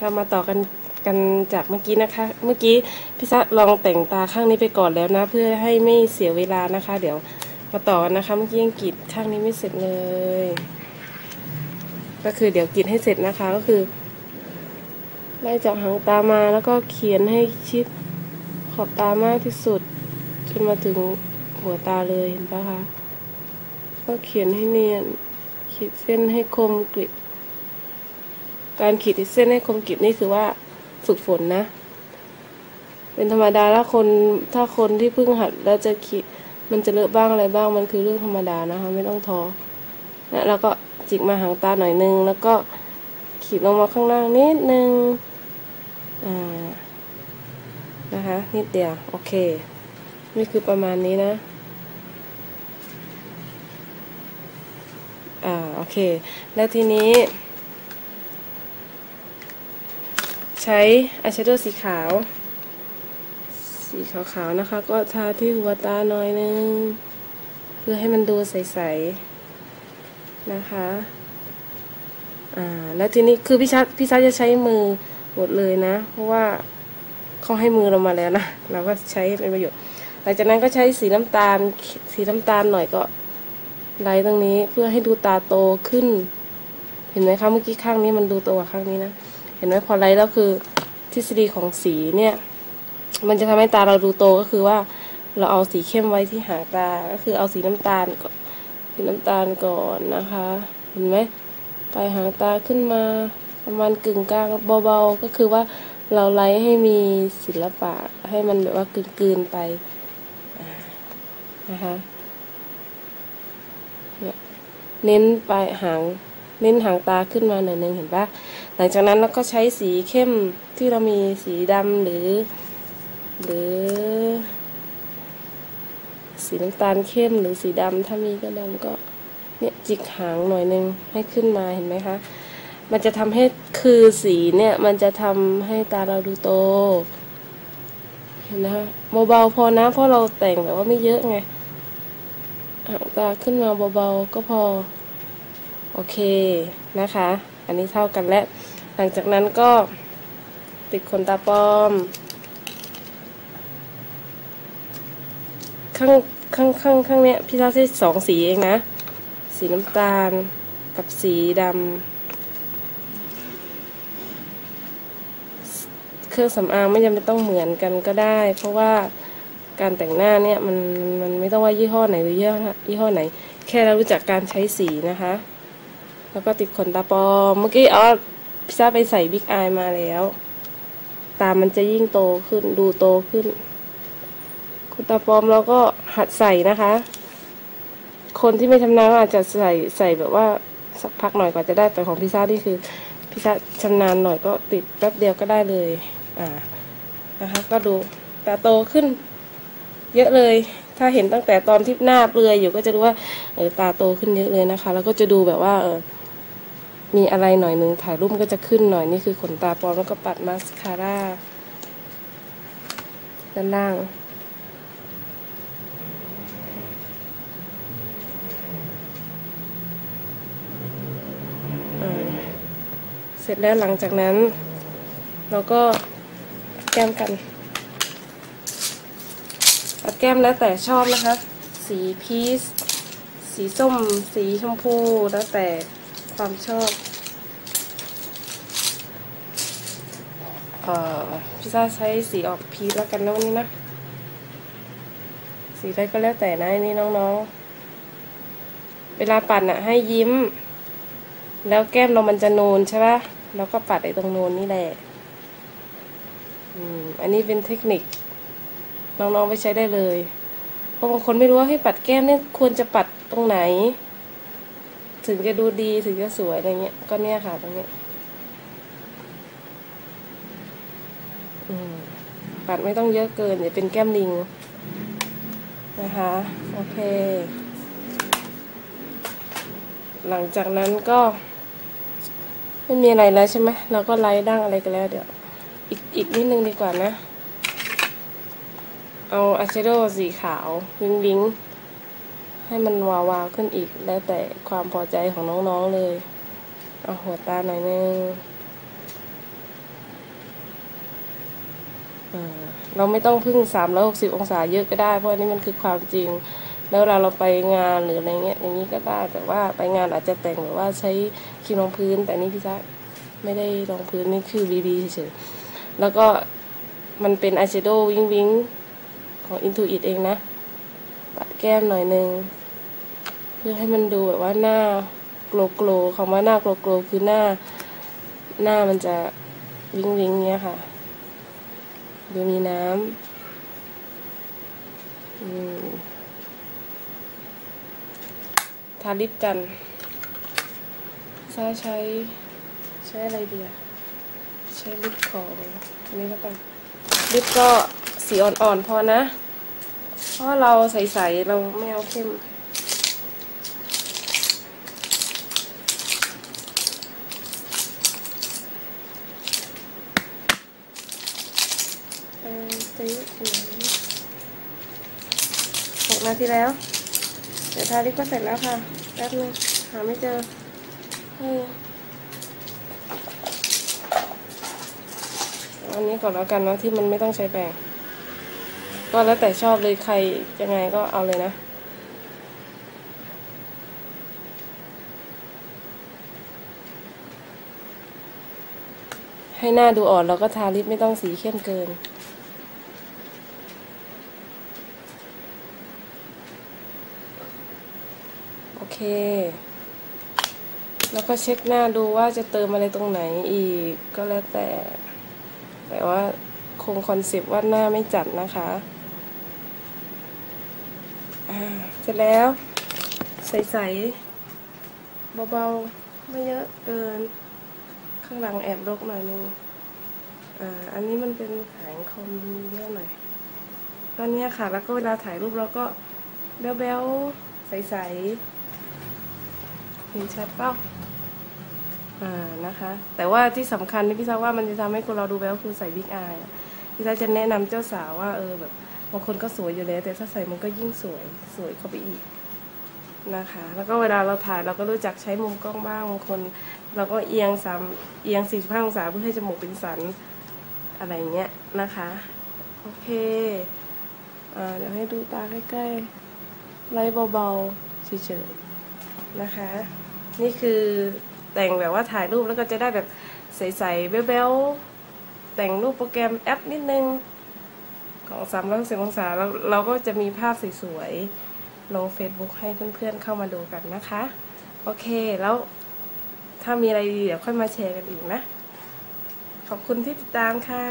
เรามาต่อกันกันจากเมื่อกี้นะคะ เมื่อกี้พี่ซัดลองแต่งตาข้างนี้ไปก่อนแล้วนะ เพื่อให้ไม่เสียเวลานะคะ เดี๋ยวมาต่อกันนะคะ เมื่อกี้ยังกรีดข้างนี้ไม่เสร็จเลย ก็คือเดี๋ยวกรีดให้เสร็จนะคะก็คือไล่จากหางตามาแล้วก็เขียนให้ชิดขอบตามากที่สุดจนมาถึงหัวตาเลยเห็นปะคะก็เขียนให้เนียนขีดเส้นให้คมกริบ การขีดเส้นให้คมกริบนี่คือว่าฝึกฝนนะ เป็นธรรมดาถ้าคนถ้าคนที่เพิ่งหัดแล้วจะขีดมันจะเลอะบ้างอะไรบ้างมันคือเรื่องธรรมดานะคะไม่ต้องท้อนะแล้วก็จิกมาหางตาหน่อยนึง แล้วก็ขีดลงมาข้างล่างนิดนึงอ่านะคะนิดเดียวโอเคนี่คือประมาณนี้นะอ่าโอเค แล้วทีนี้ ใช้อายแชโดว์สีขาว สีขาวๆนะคะ ก็ทาที่หัวตาหน่อยนึง เพื่อให้มันดูใสๆนะคะอ่าแล้วทีนี้คือพี่ชัดพี่ชัดจะใช้มือหมดเลยนะ เพราะว่าเขาให้มือเรามาแล้วนะเราก็ใช้เป็นประโยชน์หลังจากนั้นก็ใช้สีน้ำตาลสีน้ำตาลหน่อยก็ไล่ตรงนี้เพื่อให้ดูตาโตขึ้น เห็นไหมคะเมื่อกี้ข้างนี้มันดูโตกว่าข้างนี้นะ ห็นไหมพอไล่แล้วคือทฤษฎีของสีเนี่ย มันจะทำให้ตาเราดูโตก็คือว่าเราเอาสีเข้มไว้ที่หางตา ก็คือเอาสีน้ำตาลก่อนสีน้ำตาลก่อนนะคะ เห็นไหมปลายหางตาขึ้นมาประมาณกึ่งกลางเบาๆก็คือว่าเราไล่ให้มีศิลปะให้มันแบบว่ากลืนๆไปนะคะเนี่ยเน้นปลายหาง เน้นหางตาขึ้นมาหน่อยนึงเห็นปะหลังจากนั้นเราก็ใช้สีเข้มที่เรามีสีดำหรือ หรือ สีน้ำตาลเข้มหรือสีดำถ้ามีก็ดำก็เนี่ยจิกหางหน่อยนึงให้ขึ้นมาเห็นไหมคะมันจะทำให้คือสีเนี่ยมันจะทำให้ตาเราดูโตเห็นนะคะเบาๆพอนะเพราะเราแต่งแบบว่าไม่เยอะไงหางตาขึ้นมาเบาๆก็พอ โอเคนะคะ อันนี้เท่ากันแล้วหลังจากนั้นก็ติดขนตาปลอม ข้างข้างข้างข้างเนี้ยพี่ชาใช้สองสีเองนะ สีน้ำตาลกับสีดำเครื่องสำอางไม่จำเป็นต้องเหมือนกันก็ได้ เพราะว่าการแต่งหน้าเนี่ยมันมันไม่ต้องว่ายี่ห้อไหนหรือยี่ห้อยี่ห้อไหน แค่เรารู้จักการใช้สีนะคะ แล้วก็ติดขนตาปลอม เมื่อกี้อ๋อพี่าไปใส่บิ๊กอายมาแล้ว ตามันจะยิ่งโตขึ้นดูโตขึ้นคุณตาปลอมเราก็หัดใส่นะคะ คนที่ไม่ชำนาญอาจจะใส่ใส่แบบว่าสักพักหน่อยกว่าจะได้แต่ของพิซซ่านี่คือพิซซ่าชำนาญหน่อยก็ติดแป๊บเดียวก็ได้เลย อ่านะคะ ก็ดูตาโตขึ้น เยอะเลย ถ้าเห็นตั้งแต่ตอนที่หน้าเปลือยอยู่ก็จะรู้ว่าเออตาโตขึ้นเยอะเลยนะคะ แล้วก็จะดูแบบว่าเออ มีอะไรหน่อยหนึ่งถ่ายรูปมันก็จะขึ้นหน่อยนี่คือขนตาปลอมแล้วก็ปัดมาสคาร่าด้านล่าง เสร็จแล้วหลังจากนั้น เราก็แก้มกันปัดแก้มแล้วแต่ชอบนะคะ สีพีชสีส้ม สีชมพูแล้วแต่ ความชอบอ่อพิซซ่าใช้สีออกพีชแล้วกันนะวันนี้นะ สีอะไรก็แล้วแต่นะนี่น้องๆ เวลาปัดน่ะ ให้ยิ้ม แล้วแก้มเรามันจะนูนใช่ปะแล้วก็ปัดไอ้ตรงนูนนี่แหละอืมอันนี้เป็นเทคนิค น้องๆไปใช้ได้เลย เพราะบางคนไม่รู้ว่าให้ปัดแก้มเนี่ยควรจะปัดตรงไหน ถึงจะดูดีถึงจะสวยอะไรเงี้ย ก็เนี่ยค่ะตรงเนี้ยอืมปัดไม่ต้องเยอะเกินเดี๋ยวเป็นแก้มลิง นะคะ โอเค หลังจากนั้นก็ ไม่มีอะไรแล้วใช่ไหมเราก็ไล่ดั้งอะไรกันแล้วเดี๋ยว อีกอีกนิดนึงดีกว่านะ เอาอายแชโดว์สีขาววิงวิง ให้มันวาวาวขึ้นอีก แล้วแต่ความพอใจของน้องๆเลย เอาหัวตาหน่อยนึงอ่าเราไม่ต้องพึ่ง360องศาเยอะก็ได้ เพราะอันนี้มันคือความจริง แล้วเวลาเราไปงานหรืออะไรเงี้ยอย่างนี้ก็ได้ แต่ว่าไปงานอาจจะแต่งหรือว่าใช้ครีมรองพื้น แต่นี่พี่จ๊ะไม่ได้รองพื้นนี่คือ BB เฉยๆแล้วก็มันเป็นอายแชโดว์วิงวิงของ Intuit เองนะ ปัดแก้มหน่อยนึง พื่อให้มันดูแบบว่าหน้าโกลโกลคำว่าหน้าโกลโกลคือหน้า หน้ามันจะวิงวิงเนี้ยค่ะ ดูมีน้ำอืมทาลิปกันใช้ใช้ ใช้อะไรดีอะใช้ลิปของอันนี้แล้วกันลิปก็สีอ่อนๆพอนะ เพราะเราใสๆเราไม่เอาเข้ม เออจะเยอขนาดนี้หกนาทีแล้ว เดี๋ยวทาลิปก็เสร็จแล้วค่ะ แป๊บนึงหาไม่เจอเอันนี้ก่อนแล้วกันเนะที่มันไม่ต้องใช้แปรงก็แล้วแต่ชอบเลยใครยังไงก็เอาเลยนะ ให้หน้าดูอ่อนเราก็ทาลิปไม่ต้องสีเข้มเกิน โอเค แล้วก็เช็คหน้าดูว่าจะเติมอะไรตรงไหนอีกก็แล้วแต่ แต่ว่าคงคอนเซปต์ว่าหน้าไม่จัดนะคะเสร็จแล้ว ใสๆเบาๆ ไม่เยอะเกิน ข้างหลังแอบรกหน่อยนึงอ่าอันนี้มันเป็นแผงคอมเยอะหน่อยตอนนี้ค่ะ แล้วก็เวลาถ่ายรูปเราก็แบ๊วๆใสๆ เห็นชัดเปล่าอ่านะคะ แต่ว่าที่สำคัญที่พี่ทราว่ามันจะทำให้คนเราดูแบ๊วคือใส่บิ๊กอายพี่ทราจะแนะนำเจ้าสาวว่าเออแบบบางคนก็สวยอยู่แล้วแต่ถ้าใส่มันก็ยิ่งสวยสวยเข้าไปอีกนะคะ แล้วก็เวลาเราถ่ายเราก็รู้จักใช้มุมกล้องบ้างบางคน เราก็เอียงสามเอียง45องศาเพื่อให้จมูกเป็นสันอะไรเงี้ยนะคะ โอเคอ่าเดี๋ยวให้ดูตาใกล้ๆไล่เบาๆเฉยๆนะคะ นี่คือแต่งแบบว่าถ่ายรูปแล้วก็จะได้แบบใสๆเบ๊วๆแต่งรูปโปรแกรมแอปนิดนึง ของ3 6 0องศาแล้วเราก็จะมีภาพสวยๆลง Facebook ให้เพื่อนๆเข้ามาดูกันนะคะ โอเคแล้วถ้ามีอะไรดีเดี๋ยวค่อยมาแชร์กันอีกนะ ขอบคุณที่ติดตามค่ะ